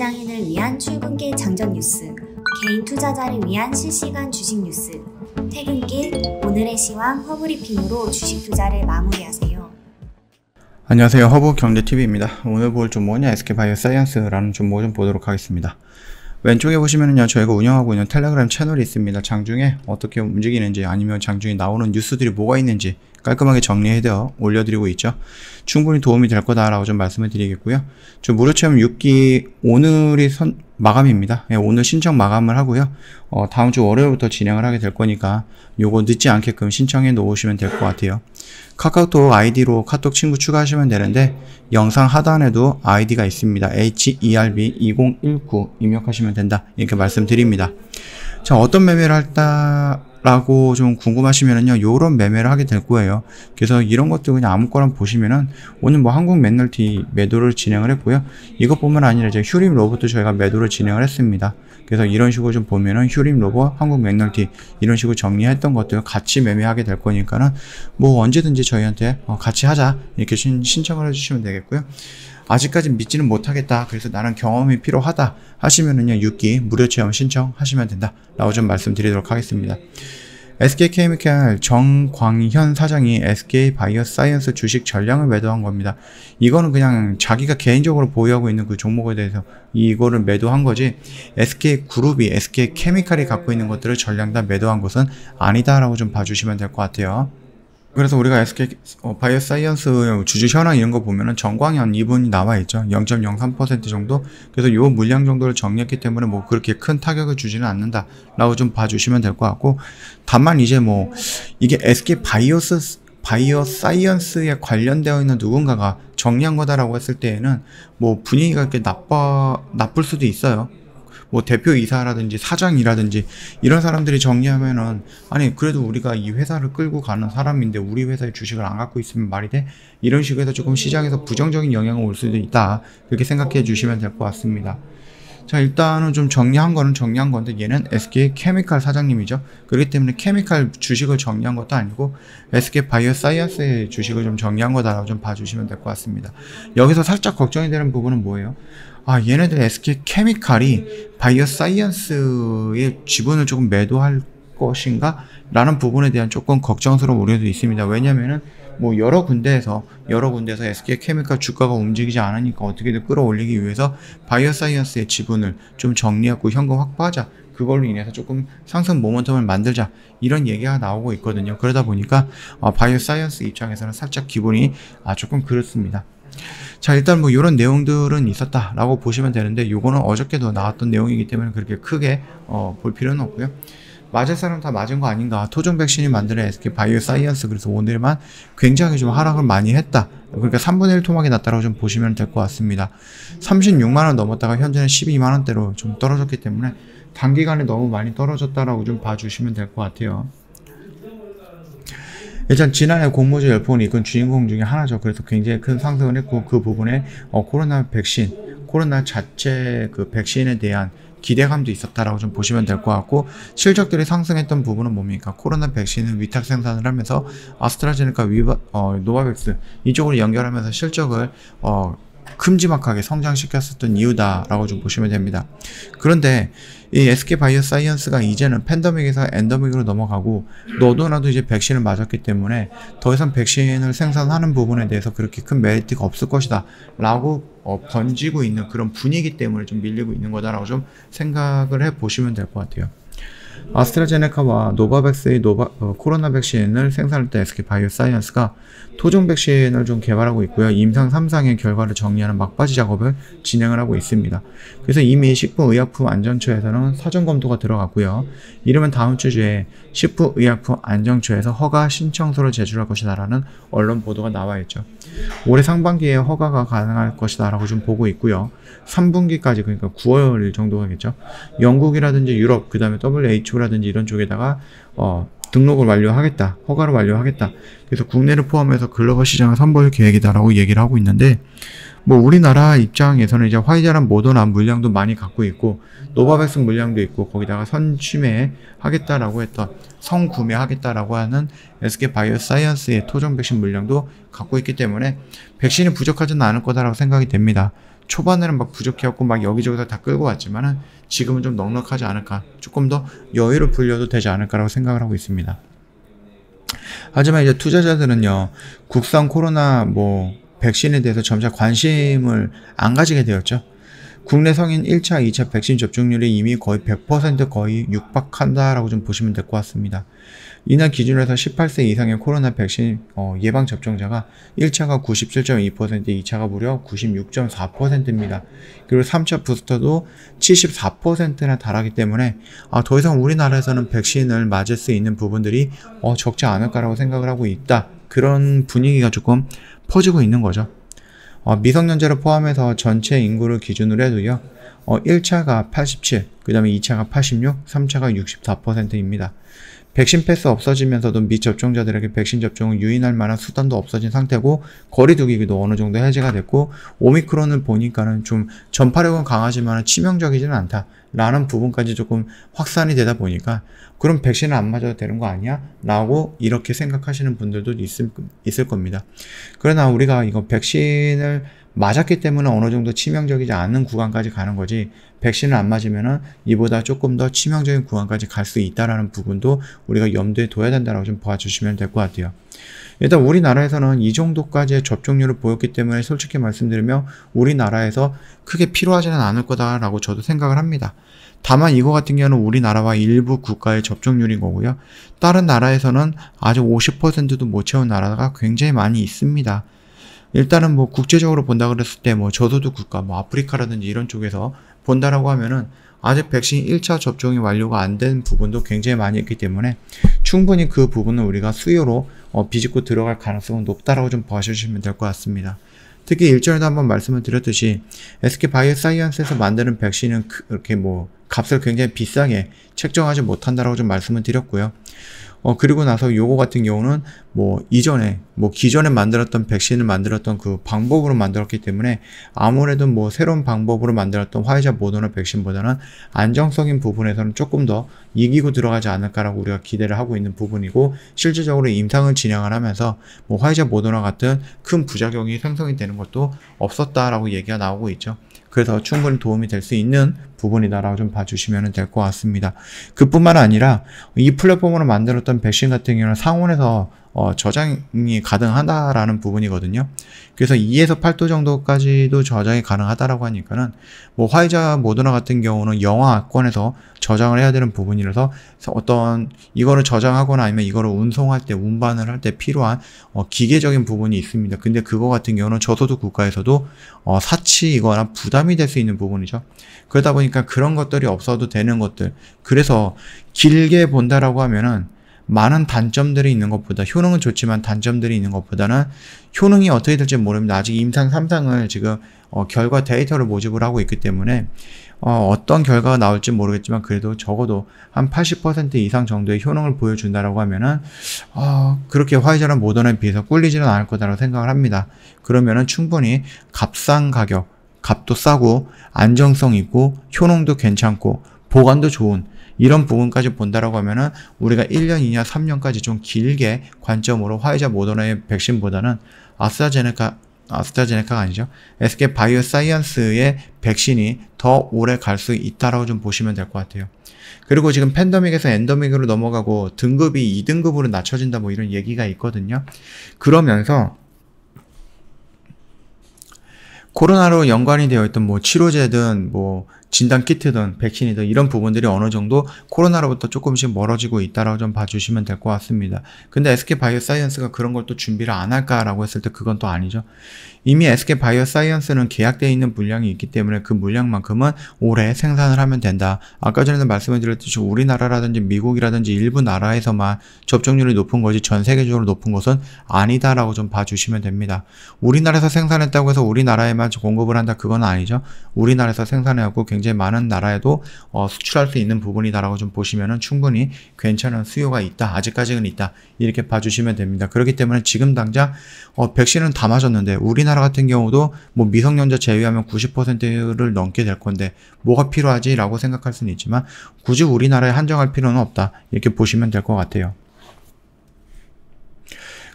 직장인을 위한 출근길 장전 뉴스, 개인 투자자를 위한 실시간 주식 뉴스, 퇴근길 오늘의 시황 허브리핑으로 주식 투자를 마무리하세요. 안녕하세요. 허브 경제TV입니다. 오늘 볼 종목은 SK바이오사이언스라는 종목을 좀 보도록 하겠습니다. 왼쪽에 보시면은요, 저희가 운영하고 있는 텔레그램 채널이 있습니다. 장중에 어떻게 움직이는지 아니면 장중에 나오는 뉴스들이 뭐가 있는지 깔끔하게 정리해서 올려드리고 있죠. 충분히 도움이 될 거다라고 좀 말씀을 드리겠고요. 저 무료 체험 6기 오늘이 선, 마감입니다. 예, 오늘 신청 마감을 하고요. 어, 다음 주 월요일부터 진행을 하게 될 거니까 요거 늦지 않게끔 신청해 놓으시면 될 것 같아요. 카카오톡 아이디로 카톡 친구 추가하시면 되는데 영상 하단에도 아이디가 있습니다. HERB2019 입력하시면 된다. 이렇게 말씀드립니다. 자, 어떤 매매를 할다 라고 좀 궁금하시면은요, 요런 매매를 하게 될 거예요. 그래서 이런 것도 그냥 아무거나 보시면은, 오늘 뭐 한국 맥널티 매도를 진행을 했고요. 이것뿐만 아니라 이제 휴림 로봇도 저희가 매도를 진행을 했습니다. 그래서 이런 식으로 좀 보면은 휴림 로봇, 한국 맥널티 이런 식으로 정리했던 것들 같이 매매하게 될 거니까는 뭐 언제든지 저희한테 어, 같이 하자 이렇게 신, 신청을 해주시면 되겠고요. 아직까지 믿지는 못하겠다. 그래서 나는 경험이 필요하다. 하시면은요, 6기 무료 체험 신청하시면 된다. 라고 좀 말씀드리도록 하겠습니다. SK케미칼 정광현 사장이 SK 바이오 사이언스 주식 전량을 매도한 겁니다. 이거는 그냥 자기가 개인적으로 보유하고 있는 그 종목에 대해서 이거를 매도한 거지 SK 그룹이 SK 케미칼이 갖고 있는 것들을 전량 다 매도한 것은 아니다라고 좀 봐주시면 될 것 같아요. 그래서 우리가 SK 어, 바이오 사이언스 주주 현황 이런 거 보면은 정광현 이분이 나와 있죠. 0.03% 정도. 그래서 요 물량 정도를 정리했기 때문에 뭐 그렇게 큰 타격을 주지는 않는다라고 좀 봐주시면 될 것 같고 다만 이제 뭐 이게 SK 바이오스 바이오 사이언스에 관련되어 있는 누군가가 정리한 거다라고 했을 때에는 뭐 분위기가 이렇게 나빠 나쁠 수도 있어요. 뭐 대표이사라든지 사장이라든지 이런 사람들이 정리하면은 아니 그래도 우리가 이 회사를 끌고 가는 사람인데 우리 회사의 주식을 안 갖고 있으면 말이 돼? 이런 식으로 해서 조금 시장에서 부정적인 영향을 올 수도 있다. 그렇게 생각해 주시면 될 것 같습니다. 자 일단은 좀 정리한 거는 정리한 건데 얘는 SK 케미칼 사장님이죠. 그렇기 때문에 케미칼 주식을 정리한 것도 아니고 SK 바이오 사이언스의 주식을 좀 정리한 거다라고 좀 봐주시면 될 것 같습니다. 여기서 살짝 걱정이 되는 부분은 뭐예요? 아 얘네들 SK 케미칼이 바이오 사이언스의 지분을 조금 매도할 것인가? 라는 부분에 대한 조금 걱정스러운 우려도 있습니다. 왜냐면은 뭐 여러 군데에서 여러 군데에서 SK 케미칼 주가가 움직이지 않으니까 어떻게든 끌어올리기 위해서 바이오 사이언스의 지분을 좀 정리하고 현금 확보하자. 그걸로 인해서 조금 상승 모멘텀을 만들자 이런 얘기가 나오고 있거든요. 그러다 보니까 어, 바이오 사이언스 입장에서는 살짝 기분이 아 조금 그렇습니다. 자 일단 뭐 이런 내용들은 있었다라고 보시면 되는데 요거는 어저께도 나왔던 내용이기 때문에 그렇게 크게 어, 볼 필요는 없고요. 맞을 사람 다 맞은 거 아닌가. 토종 백신이 만드는 SK 바이오 사이언스. 그래서 오늘만 굉장히 좀 하락을 많이 했다. 그러니까 3분의 1 토막이 났다고 좀 보시면 될 것 같습니다. 36만원 넘었다가 현재는 12만원대로 좀 떨어졌기 때문에 단기간에 너무 많이 떨어졌다라고 좀 봐주시면 될 것 같아요. 일단 지난해 공모주 열풍을 이끈 주인공 중에 하나죠. 그래서 굉장히 큰 상승을 했고 그 부분에 어, 코로나 백신, 코로나 자체 그 백신에 대한 기대감도 있었다라고 좀 보시면 될 것 같고 실적들이 상승했던 부분은 뭡니까? 코로나 백신을 위탁 생산을 하면서 아스트라제네카 위바, 어, 노바백스 이쪽으로 연결하면서 실적을 어, 큼지막하게 성장시켰었던 이유다라고 좀 보시면 됩니다. 그런데 이 SK 바이오 사이언스가 이제는 pandemic에서 endemic으로 넘어가고 너도 나도 이제 백신을 맞았기 때문에 더 이상 백신을 생산하는 부분에 대해서 그렇게 큰 메리트가 없을 것이다 라고 어, 번지고 있는 그런 분위기 때문에 좀 밀리고 있는 거다라고 좀 생각을 해 보시면 될 것 같아요. 아스트라제네카와 노바백스의 노바, 어, 코로나 백신을 생산할 때 SK 바이오사이언스가 토종 백신을 좀 개발하고 있고요. 임상 3상의 결과를 정리하는 막바지 작업을 진행을 하고 있습니다. 그래서 이미 식품의약품 안전처에서는 사전 검토가 들어갔고요. 이르면 다음 주에 식품의약품 안정처에서 허가 신청서를 제출할 것이다라는 언론 보도가 나와 있죠. 올해 상반기에 허가가 가능할 것이다라고 좀 보고 있고요. 3분기까지 그러니까 9월 정도겠죠. 영국이라든지 유럽 그다음에 WHO라든지 이런 쪽에다가 어, 등록을 완료하겠다, 허가를 완료하겠다. 그래서 국내를 포함해서 글로벌 시장을 선보일 계획이다라고 얘기를 하고 있는데, 뭐 우리나라 입장에서는 이제 화이자랑 모더나 물량도 많이 갖고 있고 노바백스 물량도 있고 거기다가 선취매 하겠다라고 했던 선구매 하겠다라고 하는 SK 바이오사이언스의 토종 백신 물량도 갖고 있기 때문에 백신이 부족하지는 않을 거다라고 생각이 됩니다. 초반에는 막 부족해갖고 막 여기저기서 다 끌고 왔지만은 지금은 좀 넉넉하지 않을까. 조금 더 여유를 불려도 되지 않을까라고 생각을 하고 있습니다. 하지만 이제 투자자들은요, 국산 코로나 뭐 백신에 대해서 점차 관심을 안 가지게 되었죠. 국내 성인 1차, 2차 백신 접종률이 이미 거의 100% 거의 육박한다라고 좀 보시면 될 것 같습니다. 이날 기준으로 해서 18세 이상의 코로나 백신 어, 예방 접종자가 1차가 97.2%, 2차가 무려 96.4%입니다. 그리고 3차 부스터도 74%나 달하기 때문에 아, 더 이상 우리나라에서는 백신을 맞을 수 있는 부분들이 어, 적지 않을까라고 생각을 하고 있다. 그런 분위기가 조금 퍼지고 있는 거죠. 어, 미성년자를 포함해서 전체 인구를 기준으로 해도요. 어, 1차가 87, 그 다음에 2차가 86, 3차가 64%입니다. 백신 패스 없어지면서도 미접종자들에게 백신 접종을 유인할 만한 수단도 없어진 상태고 거리두기도 어느 정도 해제가 됐고 오미크론을 보니까는 좀 전파력은 강하지만 치명적이지는 않다라는 부분까지 조금 확산이 되다 보니까 그럼 백신을 안 맞아도 되는 거 아니야? 라고 이렇게 생각하시는 분들도 있을, 있을 겁니다. 그러나 우리가 이거 백신을 맞았기 때문에 어느 정도 치명적이지 않은 구간까지 가는 거지 백신을 안 맞으면은 이보다 조금 더 치명적인 구간까지 갈 수 있다라는 부분도 우리가 염두에 둬야 된다라고 좀 봐주시면 될 것 같아요. 일단 우리나라에서는 이 정도까지의 접종률을 보였기 때문에 솔직히 말씀드리면 우리나라에서 크게 필요하지는 않을 거다라고 저도 생각을 합니다. 다만 이거 같은 경우는 우리나라와 일부 국가의 접종률인 거고요. 다른 나라에서는 아직 50%도 못 채운 나라가 굉장히 많이 있습니다. 일단은 뭐 국제적으로 본다 그랬을 때 뭐 저소득 국가, 뭐 아프리카라든지 이런 쪽에서 본다라고 하면은 아직 백신 1차 접종이 완료가 안 된 부분도 굉장히 많이 있기 때문에 충분히 그 부분은 우리가 수요로 어, 비집고 들어갈 가능성은 높다라고 좀 봐주시면 될 것 같습니다. 특히 일전에도 한번 말씀을 드렸듯이 SK 바이오사이언스에서 만드는 백신은 그렇게 뭐 값을 굉장히 비싸게 책정하지 못한다라고 좀 말씀을 드렸고요. 어, 그리고 나서 요거 같은 경우는 뭐 이전에, 뭐 기존에 만들었던 백신을 만들었던 그 방법으로 만들었기 때문에 아무래도 뭐 새로운 방법으로 만들었던 화이자 모더나 백신보다는 안정성인 부분에서는 조금 더 이기고 들어가지 않을까라고 우리가 기대를 하고 있는 부분이고 실질적으로 임상을 진행을 하면서 뭐 화이자 모더나 같은 큰 부작용이 생성이 되는 것도 없었다라고 얘기가 나오고 있죠. 그래서 충분히 도움이 될 수 있는 부분이다라고 좀 봐주시면 될 것 같습니다. 그뿐만 아니라 이 플랫폼으로 만들었던 백신 같은 경우는 상온에서 어, 저장이 가능하다라는 부분이거든요. 그래서 2에서 8도 정도까지도 저장이 가능하다라고 하니까는 뭐 화이자 모더나 같은 경우는 영화권에서 저장을 해야 되는 부분이라서 어떤 이거를 저장하거나 아니면 이거를 운송할 때 운반을 할 때 필요한 어, 기계적인 부분이 있습니다. 근데 그거 같은 경우는 저소득 국가에서도 어, 사치이거나 부담이 될 수 있는 부분이죠. 그러다 보니까 그런 것들이 없어도 되는 것들. 그래서 길게 본다라고 하면은 많은 단점들이 있는 것보다 효능은 좋지만 단점들이 있는 것보다는 효능이 어떻게 될지 모릅니다. 아직 임상 3상을 지금 어, 결과 데이터를 모집을 하고 있기 때문에 어, 떤 결과가 나올지 모르겠지만 그래도 적어도 한 80% 이상 정도의 효능을 보여준다라고 하면은 어, 그렇게 화이자나 모더나에 비해서 꿀리지는 않을 거다라고 생각을 합니다. 그러면은 충분히 값싼 가격, 값도 싸고 안정성 있고 효능도 괜찮고 보관도 좋은 이런 부분까지 본다라고 하면은 우리가 1년, 2년, 3년까지 좀 길게 관점으로 화이자 모더나의 백신보다는 아스트라제네카 아스트라제네카가 아니죠. SK 바이오 사이언스의 백신이 더 오래 갈 수 있다라고 좀 보시면 될 것 같아요. 그리고 지금 팬더믹에서 엔더믹으로 넘어가고 등급이 2등급으로 낮춰진다 뭐 이런 얘기가 있거든요. 그러면서 코로나로 연관이 되어 있던 뭐 치료제든 뭐 진단 키트든 백신이든 이런 부분들이 어느 정도 코로나로부터 조금씩 멀어지고 있다라고 좀 봐주시면 될 것 같습니다. 근데 SK 바이오사이언스가 그런 걸 또 준비를 안 할까라고 했을 때 그건 또 아니죠. 이미 SK 바이오사이언스는 계약되어 있는 물량이 있기 때문에 그 물량만큼은 올해 생산을 하면 된다. 아까 전에도 말씀을 드렸듯이 우리나라라든지 미국이라든지 일부 나라에서만 접종률이 높은 거지 전 세계적으로 높은 것은 아니다라고 좀 봐주시면 됩니다. 우리나라에서 생산했다고 해서 우리나라에만 공급을 한다 그건 아니죠. 우리나라에서 생산해갖고 굉장히 많은 나라에도 어, 수출할 수 있는 부분이다라고 좀 보시면은 충분히 괜찮은 수요가 있다. 아직까지는 있다. 이렇게 봐주시면 됩니다. 그렇기 때문에 지금 당장 어, 백신은 다 맞았는데 우리나라 같은 경우도 뭐 미성년자 제외하면 90%를 넘게 될 건데 뭐가 필요하지 라고 생각할 수는 있지만 굳이 우리나라에 한정할 필요는 없다. 이렇게 보시면 될 것 같아요.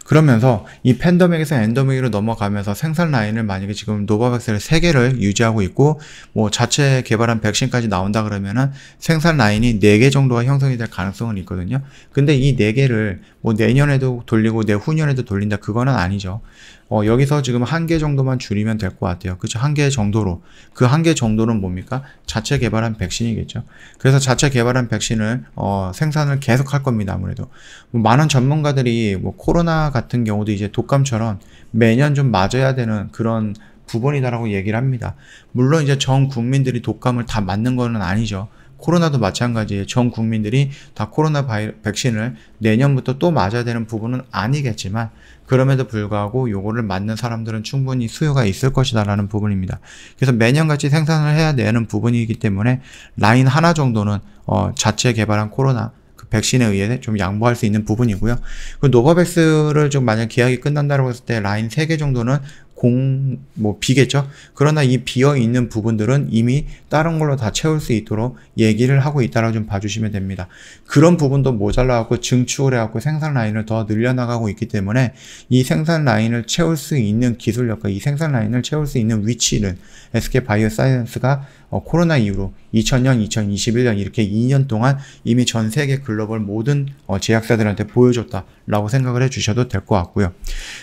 그러면서 이 pandemic에서 endemic으로 넘어가면서 생산 라인을 만약에 지금 노바백스를 3개를 유지하고 있고 뭐 자체 개발한 백신까지 나온다 그러면은 생산 라인이 4개 정도가 형성이 될 가능성은 있거든요. 근데 이 4개를 뭐 내년에도 돌리고 내후년에도 돌린다 그거는 아니죠. 어, 여기서 지금 한 개 정도만 줄이면 될 것 같아요. 그렇죠? 한 개 정도로. 그 한 개 정도는 뭡니까? 자체 개발한 백신이겠죠. 그래서 자체 개발한 백신을 어, 생산을 계속 할 겁니다. 아무래도. 뭐 많은 전문가들이 뭐 코로나 같은 경우도 이제 독감처럼 매년 좀 맞아야 되는 그런 부분이다라고 얘기를 합니다. 물론 이제 전 국민들이 독감을 다 맞는 거는 아니죠. 코로나도 마찬가지예요. 전 국민들이 다 코로나 바이, 백신을 내년부터 또 맞아야 되는 부분은 아니겠지만 그럼에도 불구하고 요거를 맞는 사람들은 충분히 수요가 있을 것이다라는 부분입니다. 그래서 매년 같이 생산을 해야 되는 부분이기 때문에 라인 하나 정도는 어, 자체 개발한 코로나 그 백신에 의해 좀 양보할 수 있는 부분이고요. 그 노바백스를 좀 만약 계약이 끝난다고 했을 때 라인 3개 정도는 공, 뭐, 비겠죠? 그러나 이 비어 있는 부분들은 이미 다른 걸로 다 채울 수 있도록 얘기를 하고 있다라고 좀 봐주시면 됩니다. 그런 부분도 모자라갖고 증축을 해갖고 생산 라인을 더 늘려나가고 있기 때문에 이 생산 라인을 채울 수 있는 기술력과 이 생산 라인을 채울 수 있는 위치는 SK 바이오 사이언스가 어, 코로나 이후로 2000년, 2021년 이렇게 2년 동안 이미 전 세계 글로벌 모든 어, 제약사들한테 보여줬다 라고 생각을 해주셔도 될 것 같고요.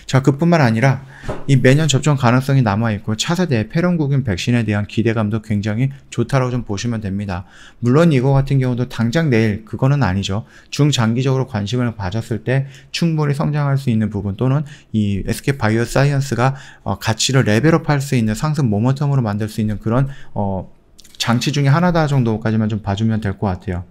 자, 그뿐만 아니라 이 매년 접종 가능성이 남아있고 차세대 폐렴구균 백신에 대한 기대감도 굉장히 좋다라고 좀 보시면 됩니다. 물론 이거 같은 경우도 당장 내일 그거는 아니죠. 중장기적으로 관심을 가졌을 때 충분히 성장할 수 있는 부분 또는 이 SK 바이오 사이언스가 어, 가치를 레벨업 할 수 있는 상승 모멘텀으로 만들 수 있는 그런 어, 장치 중에 하나다 정도까지만 좀 봐주면 될 것 같아요.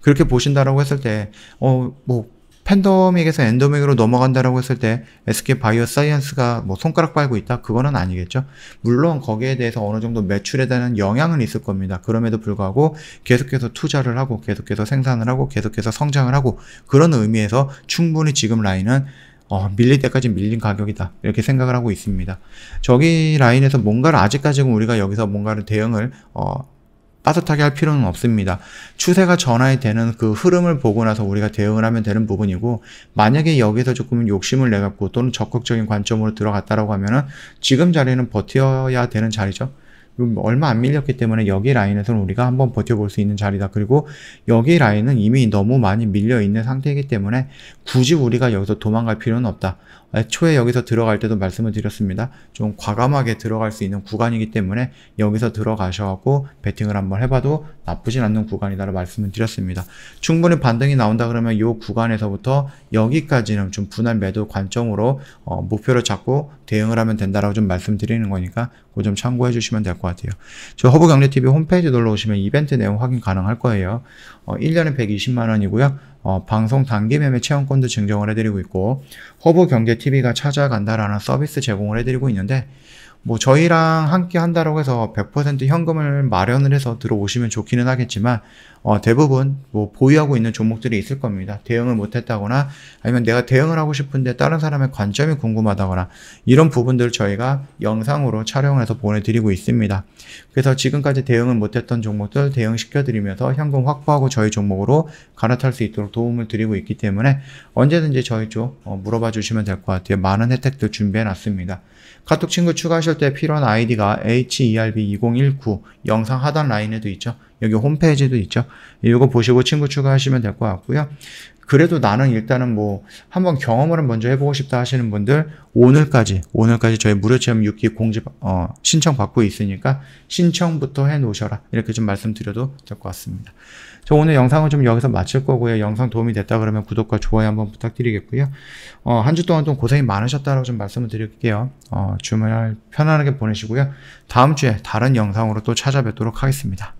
그렇게 보신다라고 했을 때, 어, 뭐, 팬더믹에서 엔더믹으로 넘어간다라고 했을 때 SK 바이오 사이언스가 뭐 손가락 빨고 있다? 그거는 아니겠죠. 물론 거기에 대해서 어느 정도 매출에 대한 영향은 있을 겁니다. 그럼에도 불구하고 계속해서 투자를 하고 계속해서 생산을 하고 계속해서 성장을 하고 그런 의미에서 충분히 지금 라인은 어, 밀릴 때까지 밀린 가격이다. 이렇게 생각을 하고 있습니다. 저기 라인에서 뭔가를 아직까지는 우리가 여기서 뭔가를 대응을 어, 빠듯하게 할 필요는 없습니다. 추세가 전환이 되는 그 흐름을 보고 나서 우리가 대응을 하면 되는 부분이고 만약에 여기서 조금 욕심을 내갖고 또는 적극적인 관점으로 들어갔다라고 하면은 지금 자리는 버텨야 되는 자리죠. 얼마 안 밀렸기 때문에 여기 라인에서는 우리가 한번 버텨볼 수 있는 자리다. 그리고 여기 라인은 이미 너무 많이 밀려 있는 상태이기 때문에 굳이 우리가 여기서 도망갈 필요는 없다. 애초에 여기서 들어갈 때도 말씀을 드렸습니다. 좀 과감하게 들어갈 수 있는 구간이기 때문에 여기서 들어가셔갖고 베팅을 한번 해봐도 나쁘진 않는 구간이다라고 말씀을 드렸습니다. 충분히 반등이 나온다 그러면 이 구간에서부터 여기까지는 좀 분할 매도 관점으로 어, 목표를 잡고 대응을 하면 된다라고 좀 말씀드리는 거니까 그 점 참고해 주시면 될 것 같아요. 저 허브경제TV 홈페이지 놀러 오시면 이벤트 내용 확인 가능할 거예요. 어, 1년에 120만 원이고요. 어, 방송 단기 매매 체험권도 증정을 해드리고 있고 허브 경제TV가 찾아간다라는 서비스 제공을 해드리고 있는데 뭐 저희랑 함께 한다고 해서 100% 현금을 마련을 해서 들어오시면 좋기는 하겠지만 어, 대부분 뭐 보유하고 있는 종목들이 있을 겁니다. 대응을 못했다거나 아니면 내가 대응을 하고 싶은데 다른 사람의 관점이 궁금하다거나 이런 부분들을 저희가 영상으로 촬영해서 보내드리고 있습니다. 그래서 지금까지 대응을 못했던 종목들 대응시켜드리면서 현금 확보하고 저희 종목으로 갈아탈 수 있도록 도움을 드리고 있기 때문에 언제든지 저희 쪽 어, 물어봐 주시면 될 것 같아요. 많은 혜택들 준비해 놨습니다. 카톡 친구 추가하실 때 필요한 아이디가 HERB2019 영상 하단 라인에도 있죠. 여기 홈페이지도 있죠. 이거 보시고 친구 추가하시면 될 것 같고요. 그래도 나는 일단은 뭐 한번 경험을 먼저 해보고 싶다 하시는 분들 오늘까지 오늘까지 저희 무료 체험 6기 공지 어, 신청 받고 있으니까 신청부터 해 놓으셔라 이렇게 좀 말씀드려도 될 것 같습니다. 저 오늘 영상은 좀 여기서 마칠 거고요. 영상 도움이 됐다 그러면 구독과 좋아요 한번 부탁드리겠고요. 어, 한 주 동안 좀 고생이 많으셨다고 좀 말씀을 드릴게요. 어, 주말 편안하게 보내시고요. 다음 주에 다른 영상으로 또 찾아뵙도록 하겠습니다.